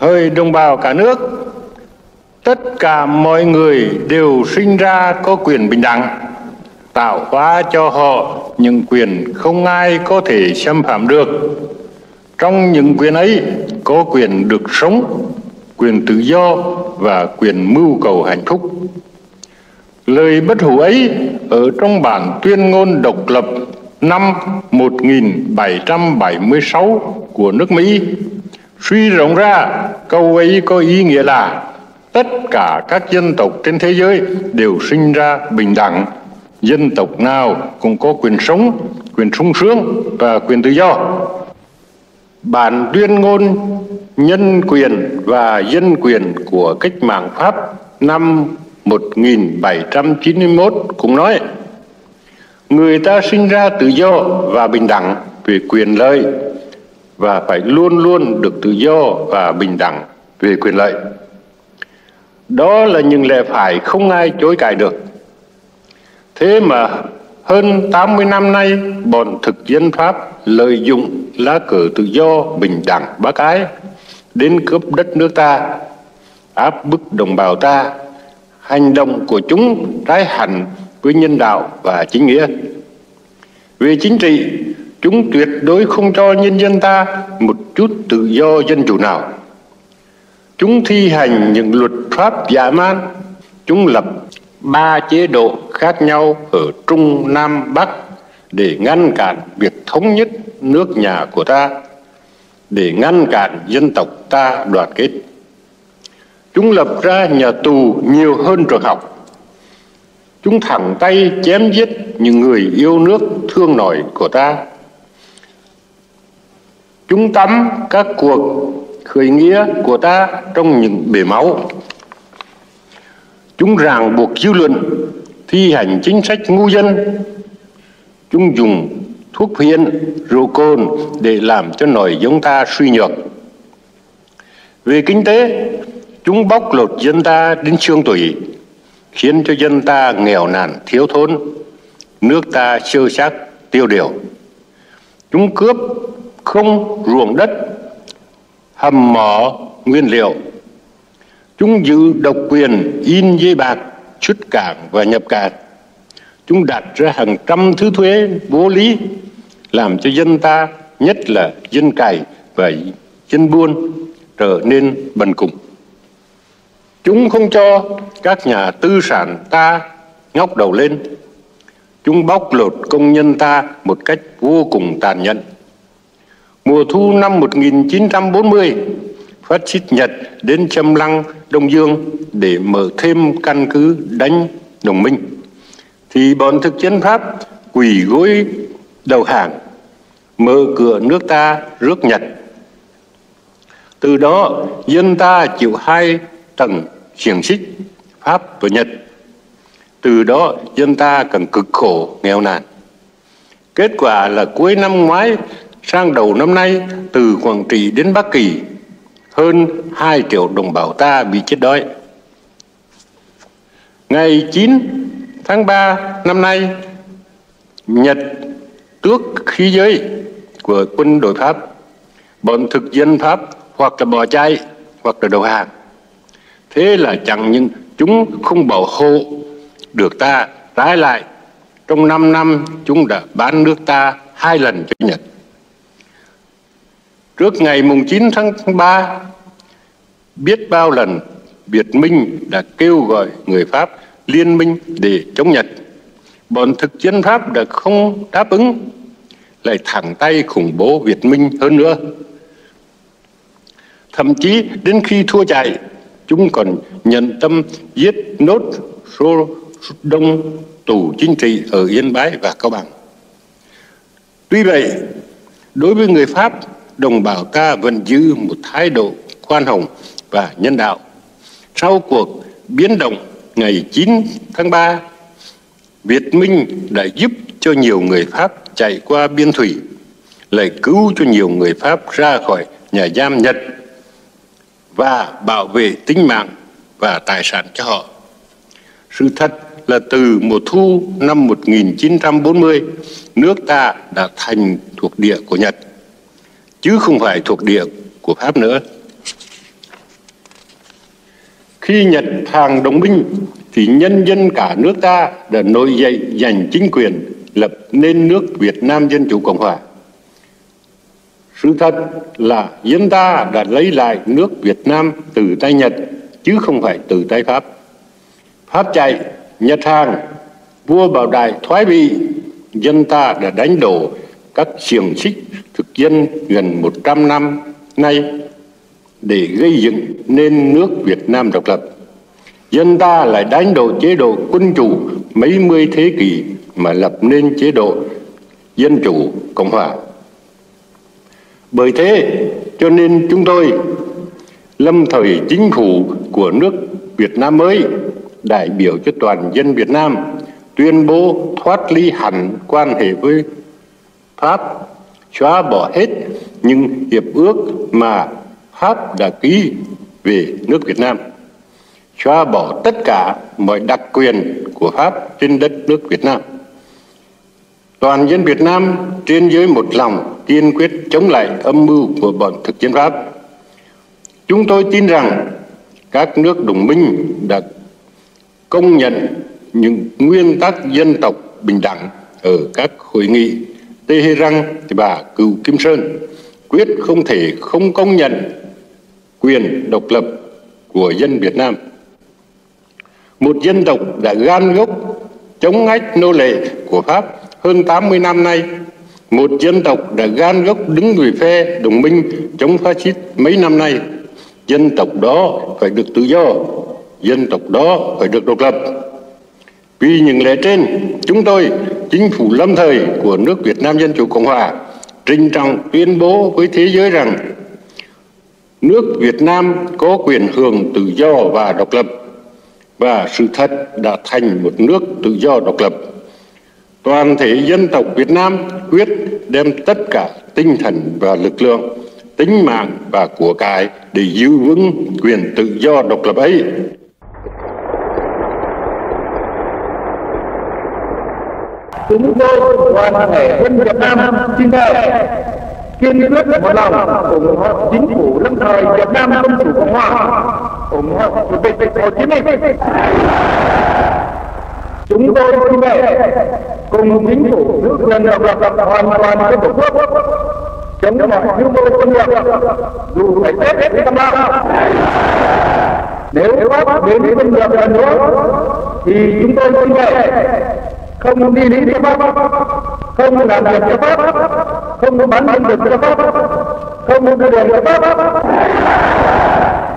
Hỡi đồng bào cả nước, tất cả mọi người đều sinh ra có quyền bình đẳng, tạo hóa cho họ những quyền không ai có thể xâm phạm được. Trong những quyền ấy có quyền được sống, quyền tự do và quyền mưu cầu hạnh phúc. Lời bất hủ ấy ở trong bản tuyên ngôn độc lập năm 1776 của nước Mỹ suy rộng ra, câu ấy có ý nghĩa là tất cả các dân tộc trên thế giới đều sinh ra bình đẳng. Dân tộc nào cũng có quyền sống, quyền sung sướng và quyền tự do. Bản tuyên ngôn, nhân quyền và dân quyền của cách mạng Pháp năm 1791 cũng nói, người ta sinh ra tự do và bình đẳng về quyền lợi và phải luôn luôn được tự do và bình đẳng về quyền lợi. Đó là những lẽ phải không ai chối cãi được. Thế mà hơn 80 năm nay, bọn thực dân Pháp lợi dụng lá cờ tự do, bình đẳng, bác ái đến cướp đất nước ta, áp bức đồng bào ta. Hành động của chúng trái hẳn với nhân đạo và chính nghĩa. Về chính trị, chúng tuyệt đối không cho nhân dân ta một chút tự do dân chủ nào. Chúng thi hành những luật pháp giả man, chúng lập ba chế độ khác nhau ở Trung Nam Bắc để ngăn cản việc thống nhất nước nhà của ta, để ngăn cản dân tộc ta đoàn kết. Chúng lập ra nhà tù nhiều hơn trường học Chúng thẳng tay chém giết những người yêu nước thương nổi của ta. Chúng tắm các cuộc khởi nghĩa của ta trong những bể máu. Chúng ràng buộc dư luận, thi hành chính sách ngu dân. Chúng dùng thuốc phiện, rượu cồn để làm cho nội giống ta suy nhược. Về kinh tế, chúng bóc lột dân ta đến xương tủy, khiến cho dân ta nghèo nàn thiếu thốn, nước ta sơ xác tiêu điều. Chúng cướp không ruộng đất, hầm mỏ nguyên liệu. Chúng giữ độc quyền in dây bạc, xuất cảng và nhập cảng. Chúng đặt ra hàng trăm thứ thuế vô lý, làm cho dân ta, nhất là dân cày và dân buôn, trở nên bần cùng. Chúng không cho các nhà tư sản ta ngóc đầu lên. Chúng bóc lột công nhân ta một cách vô cùng tàn nhẫn. Mùa thu năm 1940, phát xít Nhật đến châm lăng Đông Dương để mở thêm căn cứ đánh đồng minh. Thì bọn thực dân Pháp quỳ gối đầu hàng, mở cửa nước ta rước Nhật. Từ đó, dân ta chịu hai tầng xiềng xích Pháp và Nhật. Từ đó dân ta cần cực khổ, nghèo nàn. Kết quả là cuối năm ngoái sang đầu năm nay từ Quảng Trị đến Bắc Kỳ hơn 2 triệu đồng bào ta bị chết đói. Ngày 9 tháng 3 năm nay, Nhật tước khí giới của quân đội Pháp. Bọn thực dân Pháp hoặc là bỏ chạy hoặc là đầu hàng. Thế là chẳng những chúng không bảo hộ được ta, trái lại trong 5 năm chúng đã bán nước ta hai lần cho Nhật. Trước ngày mùng 9 tháng 3, biết bao lần Việt Minh đã kêu gọi người Pháp liên minh để chống Nhật. Bọn thực dân Pháp đã không đáp ứng, lại thẳng tay khủng bố Việt Minh hơn nữa. Thậm chí đến khi thua chạy, chúng còn nhận tâm giết nốt số đông tù chính trị ở Yên Bái và Cao Bằng. Tuy vậy, đối với người Pháp, đồng bào ta vẫn giữ một thái độ khoan hồng và nhân đạo. Sau cuộc biến động ngày 9 tháng 3, Việt Minh đã giúp cho nhiều người Pháp chạy qua biên thủy, lại cứu cho nhiều người Pháp ra khỏi nhà giam Nhật và bảo vệ tính mạng và tài sản cho họ. Sự thật là từ mùa thu năm 1940, nước ta đã thành thuộc địa của Nhật, chứ không phải thuộc địa của Pháp nữa. khi Nhật hàng đồng minh thì nhân dân cả nước ta đã nổi dậy giành chính quyền lập nên nước Việt Nam Dân Chủ Cộng Hòa. Sự thật là dân ta đã lấy lại nước Việt Nam từ tay Nhật chứ không phải từ tay Pháp. Pháp chạy, Nhật hàng, vua Bảo Đại thoái vị, dân ta đã đánh đổ các xiềng xích thực dân gần 100 năm nay để gây dựng nên nước Việt Nam độc lập. Dân ta lại đánh đổ chế độ quân chủ mấy mươi thế kỷ mà lập nên chế độ dân chủ cộng hòa. Bởi thế, cho nên chúng tôi, lâm thời chính phủ của nước Việt Nam mới, đại biểu cho toàn dân Việt Nam, tuyên bố thoát ly hẳn quan hệ với Pháp, xóa bỏ hết những hiệp ước mà Pháp đã ký về nước Việt Nam, xóa bỏ tất cả mọi đặc quyền của Pháp trên đất nước Việt Nam. Toàn dân Việt Nam trên dưới một lòng kiên quyết chống lại âm mưu của bọn thực dân Pháp. Chúng tôi tin rằng các nước đồng minh đã công nhận những nguyên tắc dân tộc bình đẳng ở các hội nghị Tehran bà Cựu Kim Sơn quyết không thể không công nhận quyền độc lập của dân Việt Nam. Một dân tộc đã gan gốc chống ách nô lệ của Pháp hơn 80 năm nay, một dân tộc đã gan gốc đứng về phe đồng minh chống phát xít mấy năm nay. Dân tộc đó phải được tự do, dân tộc đó phải được độc lập. Vì những lẽ trên, chúng tôi, chính phủ lâm thời của nước Việt Nam Dân Chủ Cộng Hòa, trinh trọng tuyên bố với thế giới rằng nước Việt Nam có quyền hưởng tự do và độc lập và sự thật đã thành một nước tự do độc lập. Toàn thể dân tộc Việt Nam quyết đem tất cả tinh thần và lực lượng, tính mạng và của cải để giữ vững quyền tự do độc lập ấy. Chúng tôi toàn thể dân Việt Nam xin thề kiên quyết một lòng ủng hộ chính phủ lâm thời Việt Nam Dân Chủ Cộng Hòa, ủng hộ Chủ tịch Hồ Chí Minh. Chúng tôi xin thề cùng chính phủ giữ quyền độc lập hoàn toàn cho tổ quốc, chống mọi mưu mô quân lược dù phải chết đến tâm lao nếu Pháp đến quân lược lần nữa, thì chúng tôi xin thề không đi lý cho pháp không làm việc cho pháp không bán lương được cho pháp không đưa đường cho pháp